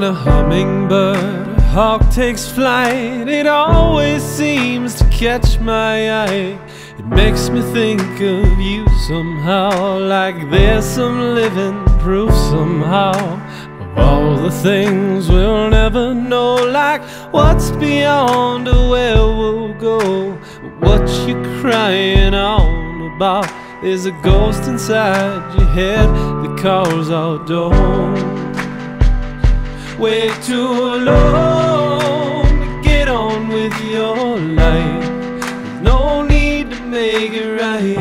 When a hummingbird a hawk takes flight, it always seems to catch my eye. It makes me think of you somehow, like there's some living proof somehow of all the things we'll never know, like what's beyond or where we'll go. What you crying on about? There's a ghost inside your head that calls out, don't way too alone to get on with your life. No need to make it right.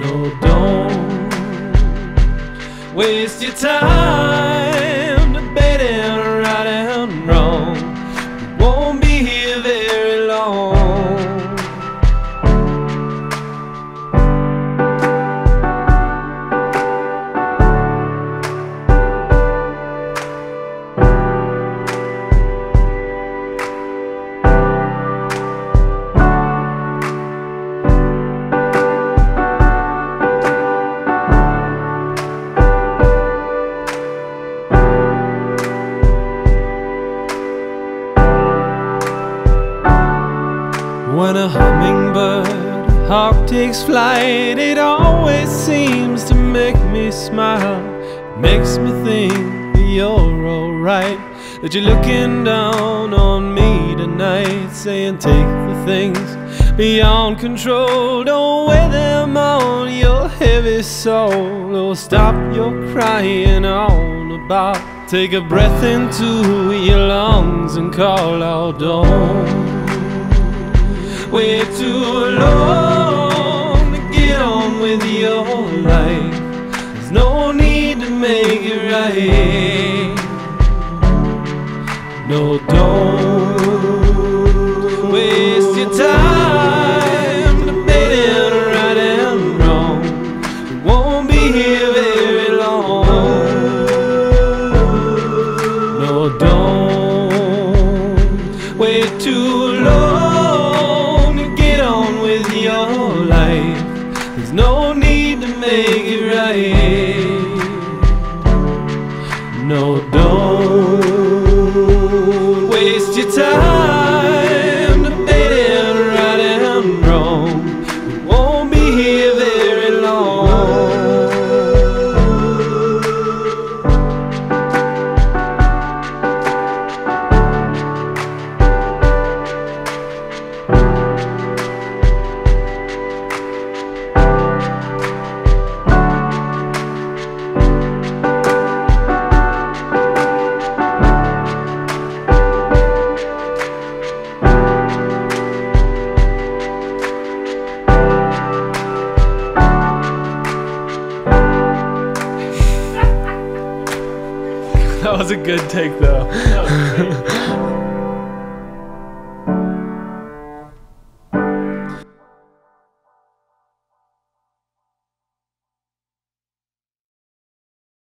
No, don't waste your time When a hummingbird hawk takes flight, it always seems to make me smile. Makes me think that you're alright. That you're looking down on me tonight, saying, Take the things beyond control, don't weigh them on your heavy soul. Or stop your crying on about. Take a breath into your lungs and call out, Don't way too long to get on with your life. There's no need to make it right. No, don't waste your time debating right and wrong. We won't be here very long. No, don't wait too long with your life. There's no That was a good take though.